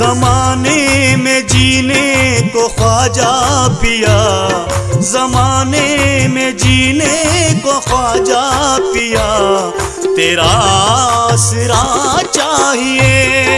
जमाने में जीने को ख्वाजा पिया। जमाने में जीने को ख्वाजा पिया। तेरा आसरा चाहिए।